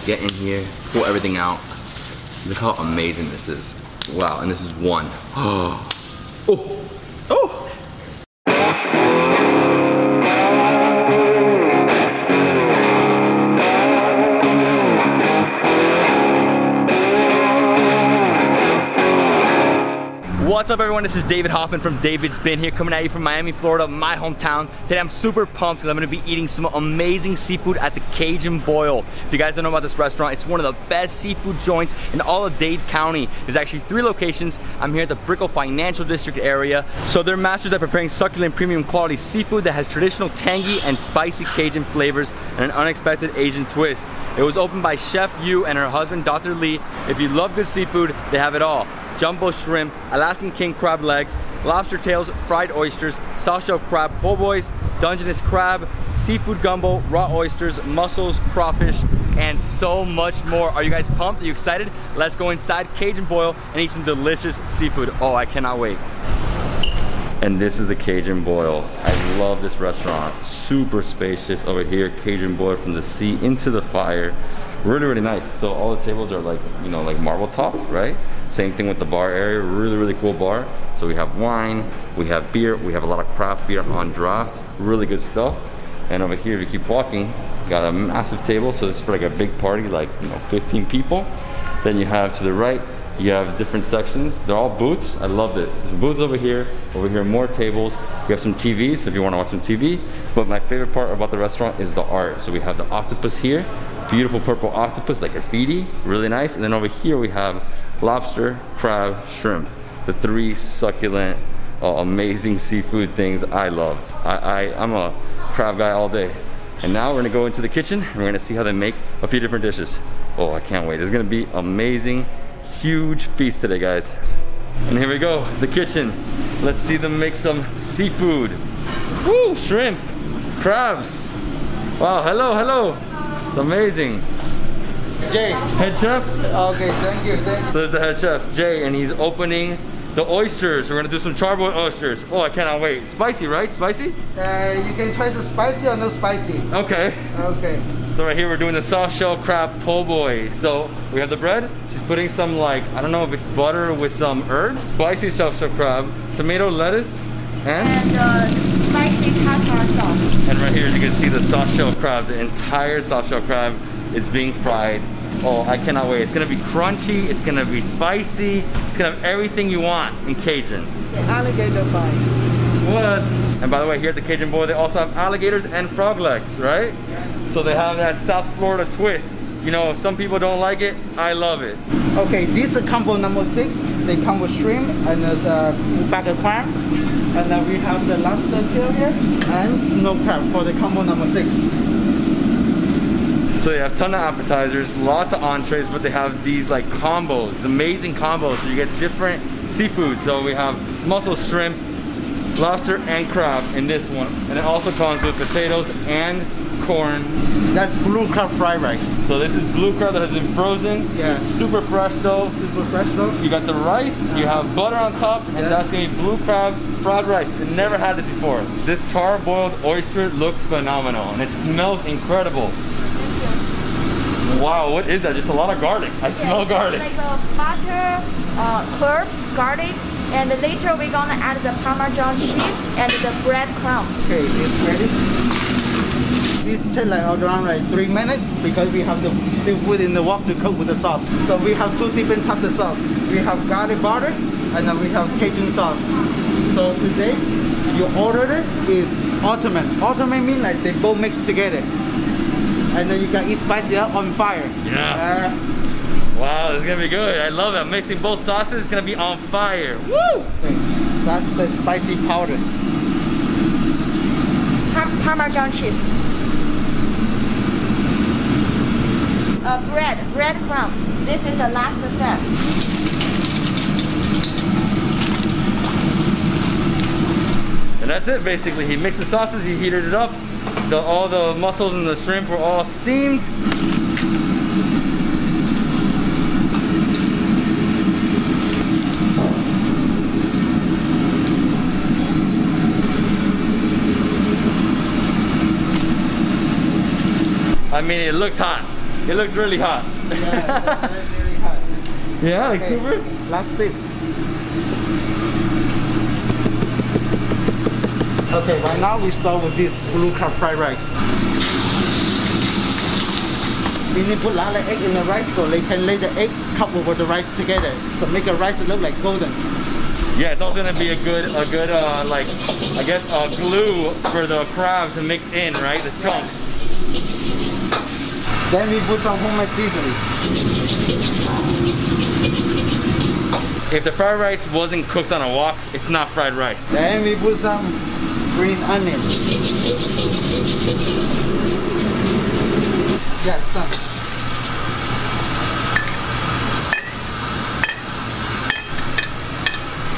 Get in here, pull everything out. Look how amazing this is. Wow, and this is one. Oh, oh, oh. What's up everyone, this is David Hoffmann from Davidsbeenhere coming at you from Miami, Florida, my hometown. Today I'm super pumped because I'm gonna be eating some amazing seafood at the Cajun Boil. If you guys don't know about this restaurant, it's one of the best seafood joints in all of Dade County. There's actually three locations. I'm here at the Brickell Financial District area. So they're masters at preparing succulent premium quality seafood that has traditional tangy and spicy Cajun flavors and an unexpected Asian twist. It was opened by Chef Yu and her husband, Dr. Lee. If you love good seafood, they have it all jumbo shrimp, Alaskan king crab legs, lobster tails, fried oysters, softshell crab po' boys, Dungeness crab, seafood gumbo, raw oysters, mussels, crawfish, and so much more. Are you guys pumped? Are you excited? Let's go inside Cajun Boil and eat some delicious seafood. Oh, I cannot wait. And this is the Cajun Boil. I love this restaurant. Super spacious over here. Cajun Boil from the sea into the fire. Really, really nice. So all the tables are like, you know, like marble top, right? Same thing with the bar area, really, really cool bar. So we have wine, we have beer, we have a lot of craft beer on draft, really good stuff. And over here, if you keep walking, got a massive table. So it's for like a big party, like, you know, 15 people. Then you have to the right, you have different sections. They're all booths. I loved it. There's booths over here. Over here, more tables. We have some TVs if you want to watch some TV. But my favorite part about the restaurant is the art. So we have the octopus here. Beautiful purple octopus, like graffiti. Really nice. And then over here we have lobster, crab, shrimp. The three succulent, uh, amazing seafood things I love. I, I, I'm a crab guy all day. And now we're gonna go into the kitchen and we're gonna see how they make a few different dishes. Oh, I can't wait. It's gonna be amazing, huge feast today, guys. And here we go, the kitchen. Let's see them make some seafood. Woo, shrimp, crabs. Wow, hello, hello. It's amazing. Jay. Head chef? Okay, thank you, thank you. So there's the head chef, Jay, and he's opening the oysters. We're gonna do some charboiled oysters. Oh, I cannot wait. Spicy, right? Spicy? Uh, you can try the spicy or no spicy. Okay. Okay. So right here we're doing the soft shell crab po' boy. So we have the bread. She's putting some like, I don't know if it's butter with some herbs. Spicy soft shell crab, tomato, lettuce, and? And uh, spicy tartar sauce. And right here as you can see the soft shell crab. The entire soft shell crab is being fried. Oh, I cannot wait. It's gonna be crunchy, it's gonna be spicy, it's gonna have everything you want in Cajun. Alligator pie. What? And by the way, here at the Cajun Boil, they also have alligators and frog legs, right? Yeah. So they have that South Florida twist. You know, some people don't like it. I love it. Okay, this is combo number six. They come with shrimp and there's a bag of clam. And then we have the lobster tail here and snow crab for the combo number six. So they have ton of appetizers, lots of entrees, but they have these like combos, amazing combos. So you get different seafood. So we have mussel shrimp, lobster, and crab in this one. And it also comes with potatoes and corn. That's blue crab fried rice. So this is blue crab that has been frozen. Yeah. Super fresh though. Super fresh though. You got the rice, you have butter on top, and that's gonna be blue crab fried rice. I never had this before. This char-boiled oyster looks phenomenal, and it smells incredible. Wow, what is that? Just a lot of garlic. I smell garlic. Like uh, butter, uh, herbs, garlic, and later we're gonna add the Parmesan cheese and the bread crumb. Okay, it's ready. This take like around like three minutes because we have to still put in the wok to cook with the sauce. So we have two different types of sauce. We have garlic butter and then we have Cajun sauce. So today, you order it is ultimate. Ultimate means like they both mix together. And then you can eat spicy up on fire. Yeah. Uh, Wow, this is gonna be good. I love it. Mixing both sauces, it's gonna be on fire. Woo! That's the spicy powder. Par Parmesan cheese. Uh, bread, bread crumb. This is the last step. And that's it basically. He mixed the sauces, he heated it up. The, all the mussels and the shrimp were all steamed. I mean, it looks hot. It looks really hot. Yeah, very, very hot. yeah, like Okay, super. Last step. Okay, right now we start with this blue crab fried rice. We need to put a lot of egg in the rice so they can lay the egg couple with the rice together to make the rice look like golden. Yeah, it's also gonna be a good, a good, uh, like, I guess, uh, glue for the crab to mix in, right? The chunks. Then we put some homemade seasoning. If the fried rice wasn't cooked on a wok, it's not fried rice. Then we put some green onion. Yes, son.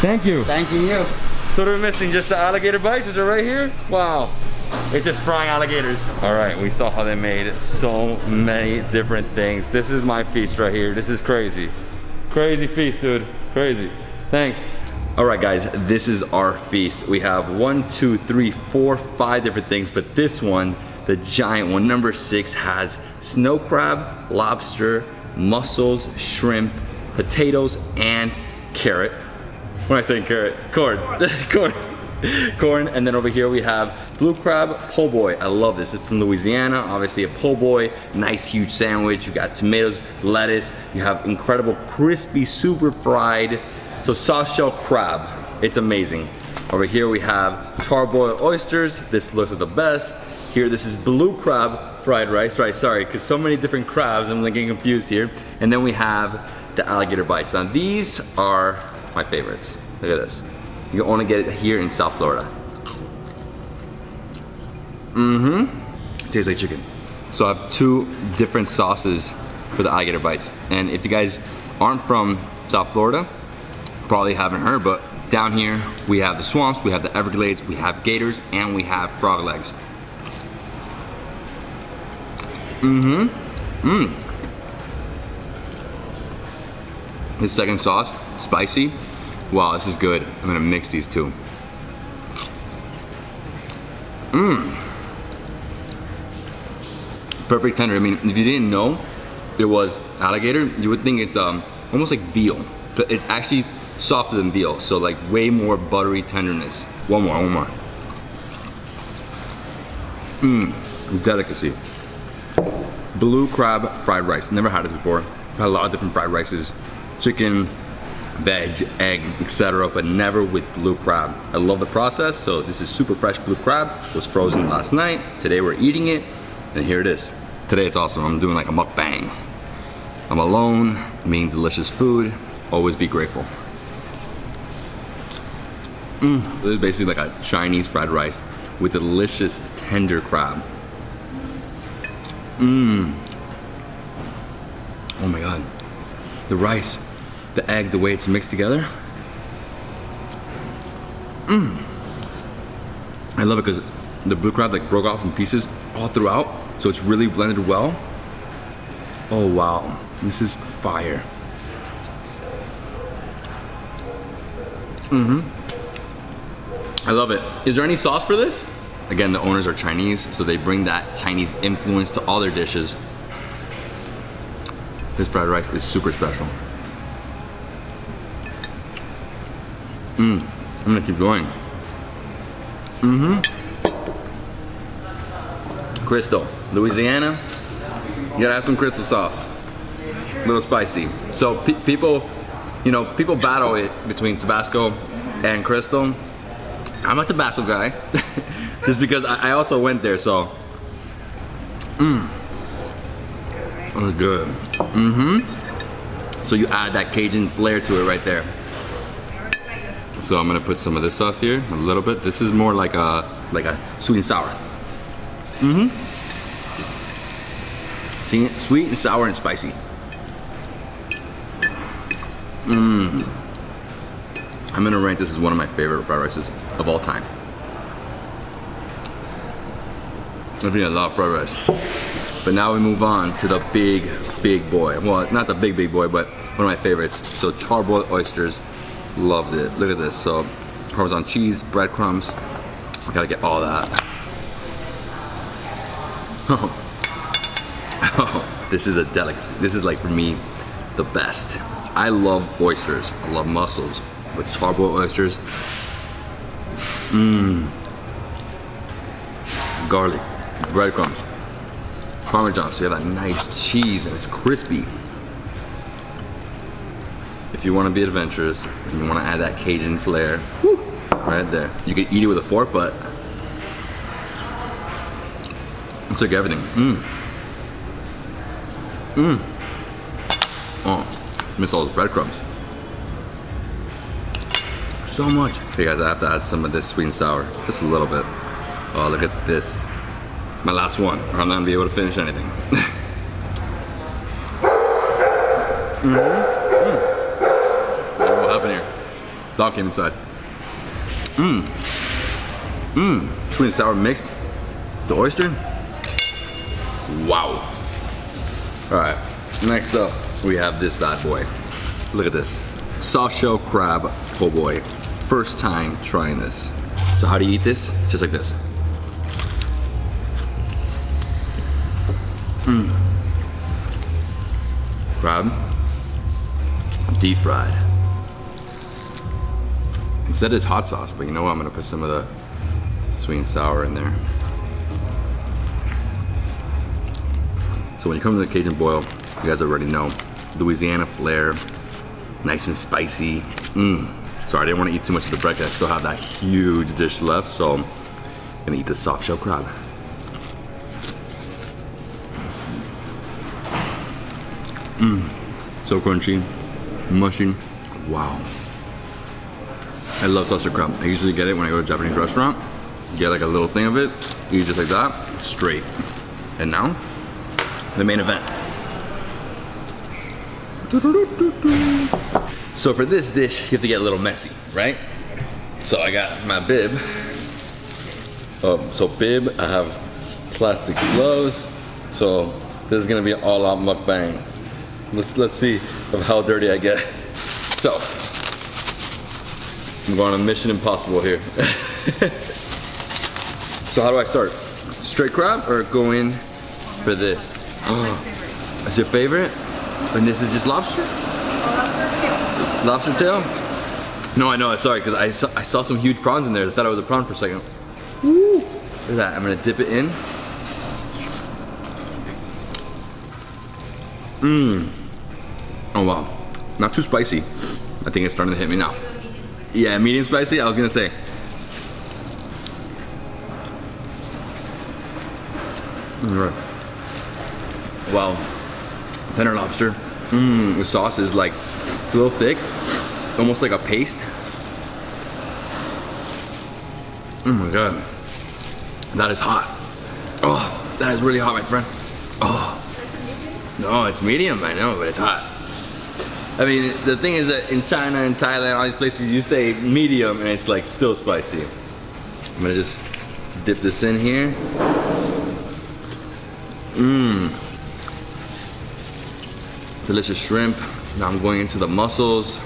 Thank you. Thank you. So we're missing just the alligator bites, which are right here. Wow. It's just frying alligators. All right, we saw how they made so many different things. This is my feast right here. This is crazy. Crazy feast, dude. Crazy. Thanks. All right, guys, this is our feast. We have one, two, three, four, five different things, but this one, the giant one, number six, has snow crab, lobster, mussels, shrimp, potatoes, and carrot. When I say carrot, corn, corn, corn. And then over here we have blue crab po' boy. I love this. It's from Louisiana. Obviously a po' boy, nice huge sandwich. You got tomatoes, lettuce. You have incredible crispy, super fried. So soft shell crab. It's amazing. Over here we have charboiled oysters. This looks like the best. Here, this is blue crab fried rice. Right, sorry, because so many different crabs. I'm getting confused here. And then we have the alligator bites. Now these are my favorites. Look at this. You only get it here in South Florida. Mm-hmm. Tastes like chicken. So I have two different sauces for the alligator bites. And if you guys aren't from South Florida, probably haven't heard, but down here we have the swamps, we have the Everglades, we have gators, and we have frog legs. Mm-hmm. Mmm. The second sauce, spicy. Wow, this is good. I'm gonna mix these two. Mmm. Perfect tender. I mean, if you didn't know it was alligator, you would think it's um almost like veal. But it's actually softer than veal, so like way more buttery tenderness. One more, one more. Mmm, delicacy. Blue crab fried rice. Never had this before. I've had a lot of different fried rices. Chicken, veg, egg, etc. But never with blue crab. I love the process, so this is super fresh blue crab. It was frozen last night. Today we're eating it, and here it is. Today it's awesome. I'm doing like a mukbang. I'm alone, eating delicious food. Always be grateful. Mmm, this is basically like a Chinese fried rice with delicious tender crab. Mmm. Oh my god. The rice, the egg, the way it's mixed together. Mmm. I love it because the blue crab like broke off in pieces all throughout, so it's really blended well. Oh wow, this is fire. Mm-hmm. I love it. Is there any sauce for this? Again, the owners are Chinese, so they bring that Chinese influence to all their dishes. This fried rice is super special. Mmm, I'm gonna keep going. Mm-hmm. Crystal, Louisiana. You gotta have some crystal sauce. A little spicy. So pe people, you know, people battle it between Tabasco and Crystal. I'm a Tabasco guy, just because I, I also went there. So, mmm, oh, good. Mm-hmm. So you add that Cajun flair to it right there. So I'm gonna put some of this sauce here, a little bit. This is more like a like a sweet and sour. Mm-hmm. See, sweet and sour and spicy. Mmm. I'm gonna rank this as one of my favorite fried rices of all time. I've eaten a lot of fried rice. But now we move on to the big, big boy. Well, not the big, big boy, but one of my favorites. So charboiled oysters, loved it. Look at this, so Parmesan cheese, breadcrumbs. Gotta get all that. Oh. Oh. this is a delicacy. This is like for me, the best. I love oysters. I love mussels, but charboiled oysters. Mmm. Garlic, breadcrumbs, parmesan, so you have that nice cheese and it's crispy. If you want to be adventurous you want to add that Cajun flair, whew, right there. You can eat it with a fork, but it's like everything. Mmm. Mmm. Oh, miss all those breadcrumbs. So much. Okay guys, I have to add some of this sweet and sour, just a little bit. Oh, look at this. My last one, or I'm not gonna be able to finish anything. mm -hmm. mm. What happened here? Dog came inside. Mmm. Mmm. Sweet and sour mixed. The oyster. Wow. All right, next up, we have this bad boy. Look at this. Soft shell crab po' boy. First time trying this. So how do you eat this? Just like this. Mmm. Crab. Deep fried. It said it's hot sauce, but you know what? I'm gonna put some of the sweet and sour in there. So when you come to the Cajun boil, you guys already know, Louisiana flair, nice and spicy. Mmm. Sorry, I didn't want to eat too much of the bread I still have that huge dish left, so I'm gonna eat the soft shell crab. Mmm. So crunchy, mushy. Wow. I love soft shell crab. I usually get it when I go to a Japanese restaurant. Get like a little thing of it, eat just like that, straight. And now, the main event. So for this dish, you have to get a little messy, right? So I got my bib. Um, so bib, I have plastic gloves. So this is gonna be all out mukbang. Let's let's see of how dirty I get. So I'm going on a Mission Impossible here. so how do I start? Straight crab or go in for this? Oh, that's your favorite? And this is just lobster? Lobster tail? No, I know, sorry, because I saw, I saw some huge prawns in there. I thought it was a prawn for a second. Woo! Look at that, I'm gonna dip it in. Mmm. Oh wow, not too spicy. I think it's starting to hit me now. Yeah, medium spicy, I was gonna say. Right. Wow, tender lobster. Mmm, the sauce is like, it's a little thick, almost like a paste. Oh my God, that is hot. Oh, that is really hot, my friend. Oh, no, it's medium, I know, but it's hot. I mean, the thing is that in China and Thailand, all these places, you say medium and it's like still spicy. I'm gonna just dip this in here. Mmm. Delicious shrimp. Now I'm going into the mussels.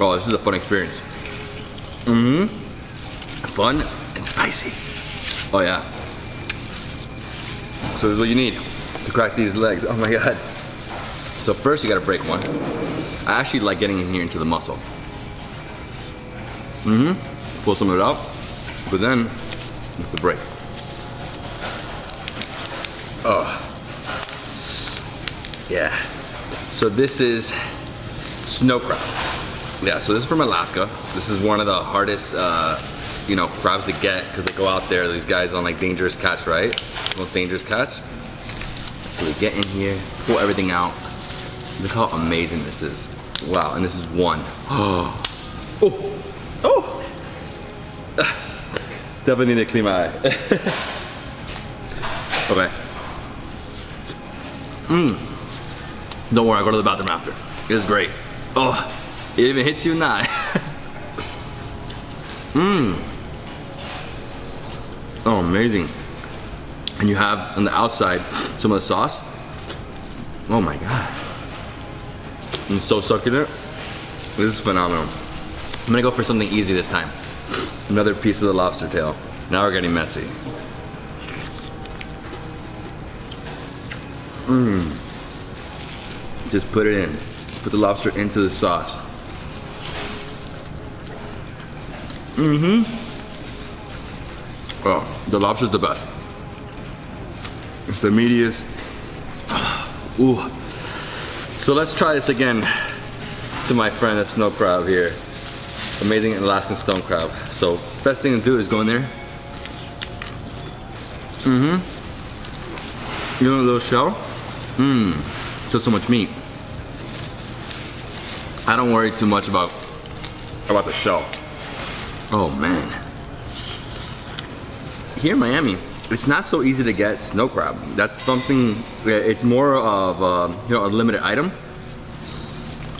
Oh, this is a fun experience. Mm hmm Fun and spicy. Oh yeah. So this is what you need to crack these legs. Oh my god. So first you gotta break one. I actually like getting in here into the muscle. Mm-hmm. Pull some of it out, but then you have to break. Oh. Yeah. So this is snow crab. Yeah, so this is from Alaska. This is one of the hardest, uh, you know, crabs to get because they go out there, these guys on like dangerous catch, right? Most dangerous catch. So we get in here, pull everything out. Look how amazing this is. Wow, and this is one. Oh, oh, oh. Definitely need to clean my eye. okay. Mmm. Don't worry, I'll go to the bathroom after. It is great. Oh, it even hits you in the eye. Mmm. oh, amazing. And you have on the outside some of the sauce. Oh my God. I'm so succulent. This is phenomenal. I'm gonna go for something easy this time. Another piece of the lobster tail. Now we're getting messy. Mmm. Just put it in. Put the lobster into the sauce. Mm-hmm. Oh, the lobster's the best. It's the meatiest. Ooh. So let's try this again to my friend the snow crab here. Amazing Alaskan snow crab. So best thing to do is go in there. Mm-hmm. You know a little shell? Mmm. Still so much meat. I don't worry too much about about the shell. Oh man. Here in Miami, it's not so easy to get snow crab. That's something. It's more of a, you know a limited item.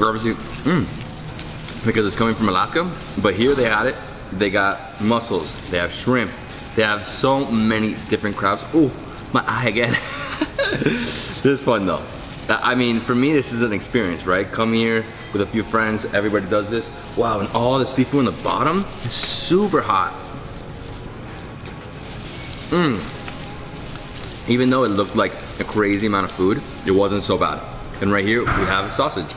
Obviously, mm, because it's coming from Alaska. But here they had it. They got mussels. They have shrimp. They have so many different crabs. Ooh, my eye again. this is fun though. I mean, for me, this is an experience, right? Come here with a few friends. Everybody does this. Wow, and all the seafood on the bottom is super hot. Mmm. Even though it looked like a crazy amount of food, it wasn't so bad. And right here, we have a sausage.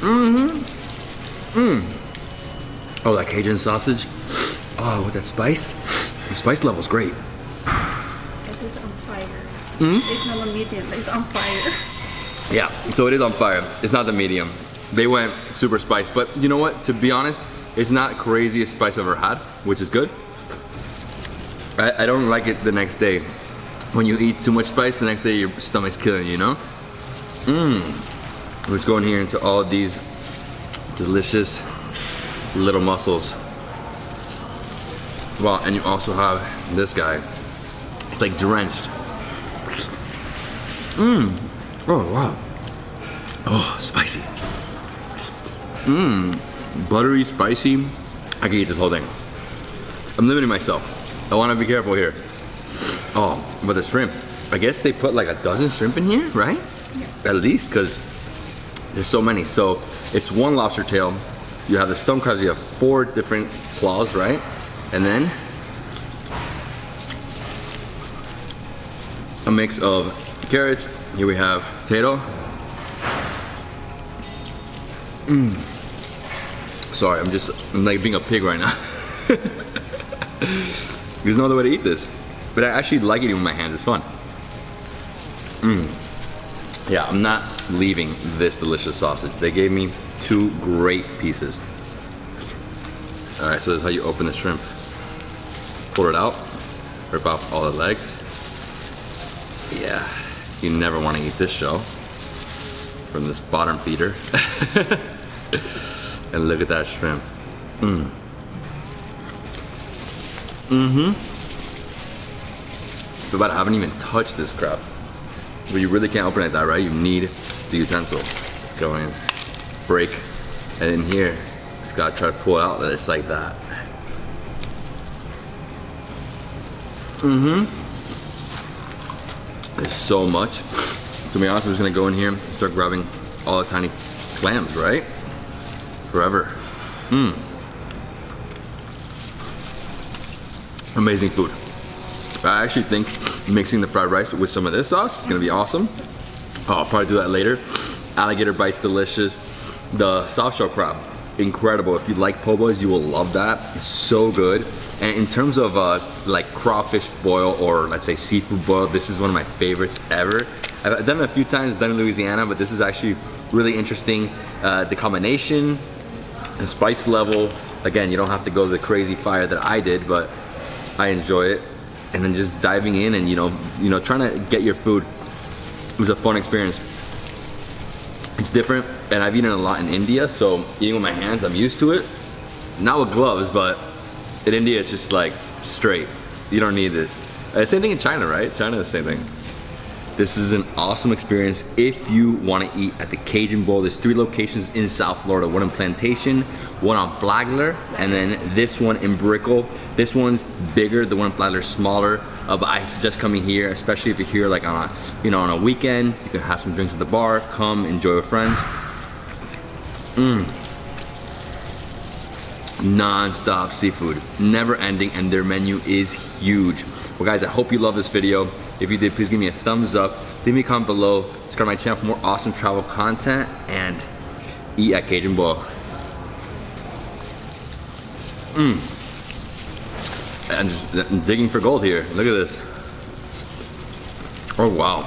Mm-hmm. Mmm. Oh, that Cajun sausage. Oh, with that spice. The spice level's great. This is on fire. Hmm? It's not a medium, it's on fire. Yeah, so it is on fire. It's not the medium. They went super spice, but you know what? To be honest, it's not the craziest spice I've ever had, which is good. I, I don't like it the next day. When you eat too much spice, the next day your stomach's killing you, know? Mmm. Let's go in here into all these delicious little mussels. Well, and you also have this guy. It's like drenched. Mmm. Oh, wow. Oh, spicy. Mmm. Buttery, spicy. I can eat this whole thing. I'm limiting myself. I want to be careful here. Oh, but the shrimp. I guess they put like a dozen shrimp in here, right? Yeah. At least, because there's so many. So it's one lobster tail. You have the stone crabs. You have four different claws, right? And then a mix of carrots. Here we have potato. Mmm. Sorry, I'm just I'm like being a pig right now. There's no other way to eat this. But I actually like eating with my hands. It's fun. Mmm. Yeah, I'm not leaving this delicious sausage. They gave me two great pieces. All right, so this is how you open the shrimp. Pull it out, rip off all the legs. Yeah, you never want to eat this shell from this bottom feeder. and look at that shrimp. Mm. Mm-hmm. But I haven't even touched this crap. But you really can't open it that, right? You need the utensil. Let's go in, break, and in here, just gotta try to pull it out that it's like that. Mm-hmm. There's so much. To be honest, I'm just gonna go in here and start grabbing all the tiny clams, right? Forever. Mmm. Amazing food. I actually think mixing the fried rice with some of this sauce is gonna be awesome. Oh, I'll probably do that later. Alligator bites delicious. The soft shell crab, incredible. If you like po' boys, you will love that. It's so good. And in terms of uh, like crawfish boil or let's say seafood boil, this is one of my favorites ever. I've done it a few times, done in Louisiana, but this is actually really interesting. Uh, the combination, the spice level. Again, you don't have to go the crazy fire that I did, but I enjoy it. And then just diving in and you know, you know, trying to get your food it was a fun experience. It's different, and I've eaten a lot in India, so eating with my hands, I'm used to it. Not with gloves, but in India, it's just like straight. You don't need it. Uh, same thing in China, right? China, the same thing. This is an awesome experience if you want to eat at the Cajun Boil. There's three locations in South Florida. One in Plantation, one on Flagler, and then this one in Brickell. This one's bigger, the one in Flagler smaller. Uh, but I suggest coming here, especially if you're here like on a, you know, on a weekend. You can have some drinks at the bar, come enjoy with friends. Mmm non-stop seafood never ending and their menu is huge well guys i hope you love this video If you did, please give me a thumbs up. Leave me a comment below. Subscribe to my channel for more awesome travel content and eat at Cajun Boil. Mmm. I'm just I'm digging for gold here. Look at this. Oh wow.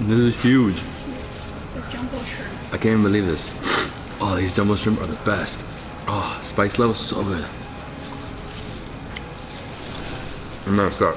This is huge. The jumbo shrimp. I can't even believe this. Oh, these jumbo shrimp are the best. Oh, spice level so good. I'm gonna start.